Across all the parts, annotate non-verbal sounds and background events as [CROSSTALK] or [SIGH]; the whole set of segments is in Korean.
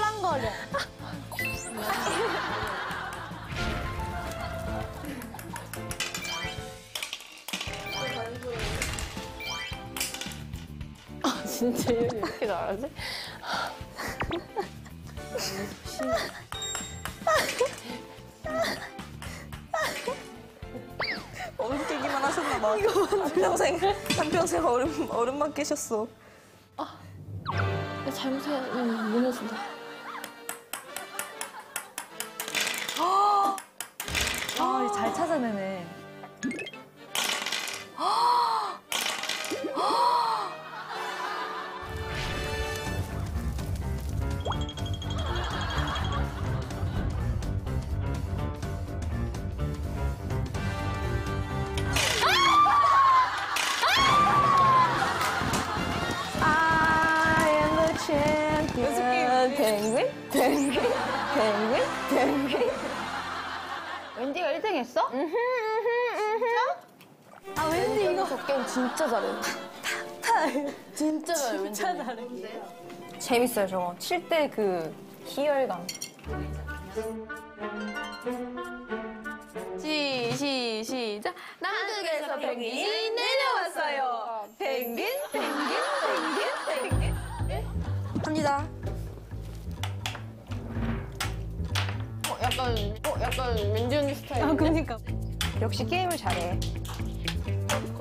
갑자기. 아. 아, 진짜 이렇게 잘하지? 얼음 깨기만 하셨나 봐. 한평생 한평생 얼음 얼음만 깨셨어. 잘못하면 무너진다. 아, 잘 찾아내네. 펭귄? 펭귄? 펭귄? 펭귄? 웬디가 1등 했어? 아, 왠지 이거. 저 게임 진짜 잘해. [LAUGHS] 진짜 잘해, 왠지. 진짜 잘해. 재밌어요, 저거. 칠 때 그 희열감. 시, 시, 시작. 남극에서 펭귄이 내려왔어요. 펭귄, 펭귄, 펭귄, 펭귄. 합니다. 약간, 어, 약간 왠지 언니 스타일. 아, 그러니까. 역시 게임을 잘해. 안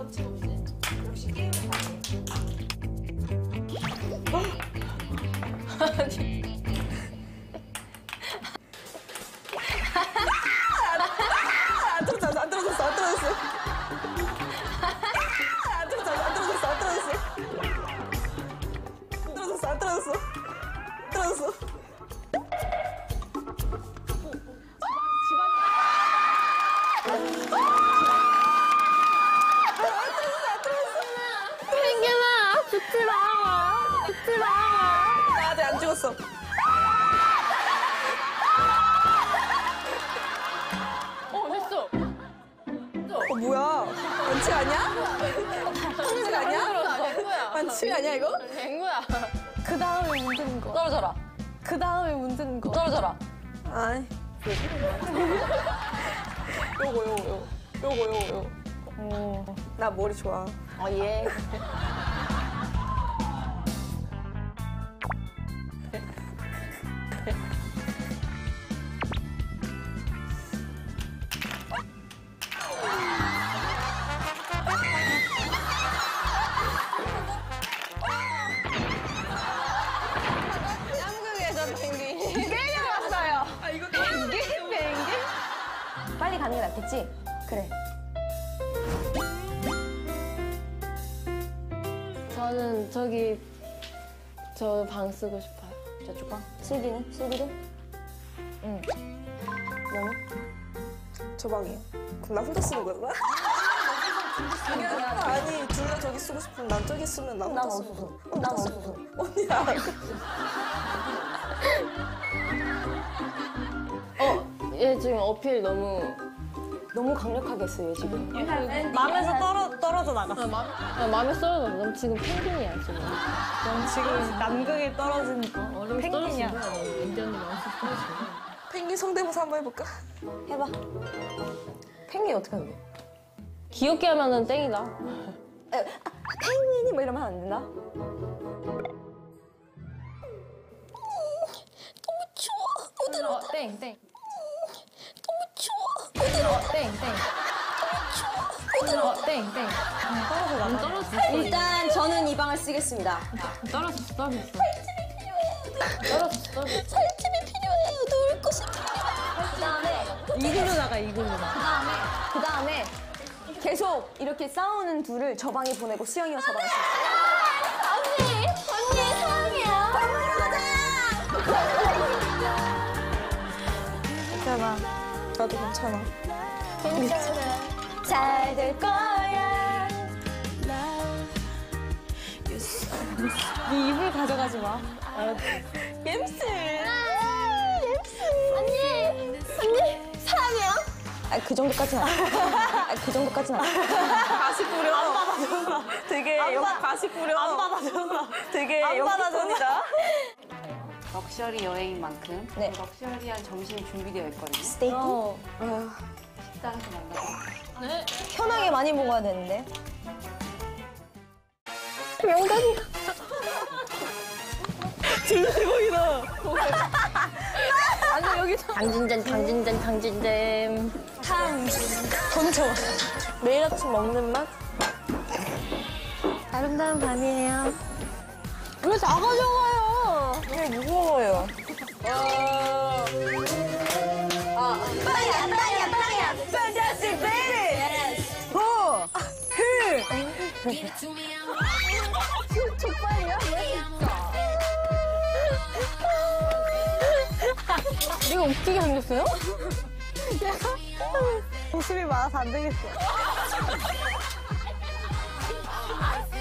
[LAUGHS] 죽지 마. 나 아직 안 죽었어. 어, 됐어. 어 뭐야? 반칙 아니야? 반칙 아니야? 반칙 아니야 이거? 앵무야. 그 다음에 문드는 거. 떨어져라. 그 다음에 문드는 거. 떨어져라. 아이. 요거 요거 요거 요거 요거 요거. 나 머리 좋아. 어, 예. 내려왔어요. 펭귄, 펭귄. 빨리 가는 게 낫겠지? 그래. 저는 저기 저 방 쓰고 싶어요. 저쪽 방. 슬기는? 슬기는? 응. 너는? 저 방이요. 그럼 나 혼자 쓰는 거야? 아니 둘다 저기 쓰고 싶으면 난 저기 쓰면 나 혼자 난 쓰고. 없어서. 난 없어서. [LAUGHS] [LAUGHS] 언니야. 어, 얘 지금 어필 너무 너무 강력하게 했어, 얘 지금. 마음에서 떨어, 떨어져 나갔어. 아, 마음에 썰어져. 넌 지금 펭귄이야, 지금. 넌 지금 남극에 떨어진 펭귄이야. 왠지 언니 썰어져. 펭귄 성대모사 한번 해볼까? 해봐. 펭귄 어떻게 하는데? 귀엽게 하면은 땡이다. 아, 펭귄이 뭐 이러면 안 된다? 땡, 땡. 너무 추워. 부드러워. 땡, 땡. 너무 추워. 어, 땡, 땡. 떨어져 나가. 떨어졌어. 일단 저는 이 방을 쓰겠습니다. 떨어졌어, 떨어졌어. 떨어졌어, 떨어졌어. 그 다음에, 이글루 나가, 이글루 나가. 그 다음에, 그 다음에 계속 이렇게 싸우는 둘을 저 방에 보내고 수영이와 저 방에. 언니! 나도 괜찮아. 잘 될 거야. 네 입을 가져가지 마. 옘스. 언니, 언니, 사랑해요. 아니, 그 정도까지는. 아니, 그 정도까지는. 가식 부려. 안 받아줬나? 되게 역 가식 부려. 안 받아줬나? 되게 안 받아줍니다. 럭셔리 여행인 만큼 네. 또 럭셔리한 점심이 준비되어 있거든요. 스테이크? 식당에서 만나요. 편하게 많이 먹어야 되는데. [LAUGHS] 대박이다. [LAUGHS] 아니, 여기서. 당진잼, 당진잼, 당진잼. 저는 저. 매일 아침 먹는 맛? 아름다운 밤이에요. 왜다 가져가요? 이게 무거워요. 빵이야, 빵이야, 빵이야. Fantastic baby! 호! 힐! 족발이야? 이거 웃기게 생겼어요? 욕심이 많아서 안 되겠어. [LAUGHS]